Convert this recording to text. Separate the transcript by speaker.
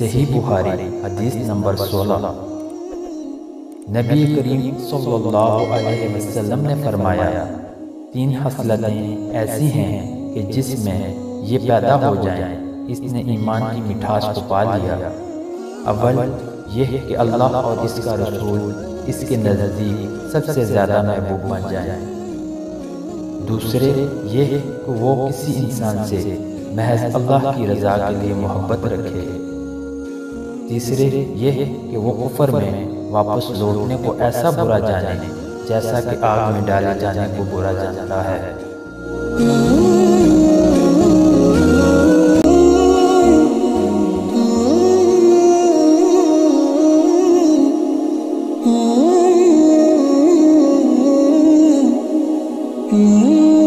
Speaker 1: बुखारी, हदीस नंबर सोलह। नबी करीम सल्लल्लाहु अलैहि वसल्लम ने फरमाया, तीन हसलतें ऐसी हैं कि जिसमें ये पैदा हो जाएँ, इसने ईमान की मिठास को पा लिया। अव्वल, यह कि अल्लाह और इसका रसूल इसके नज़दीक सबसे ज़्यादा महबूब बन जाए। दूसरे ये कि वो किसी इंसान से महज अल्लाह की रज़ा के लिए मोहब्बत रखे। तीसरे ये कि वो कुफर में वापस लौटने को ऐसा बुरा जाने, जैसा कि आग में डाले जाने को बुरा जानता है
Speaker 2: Mm-hmm.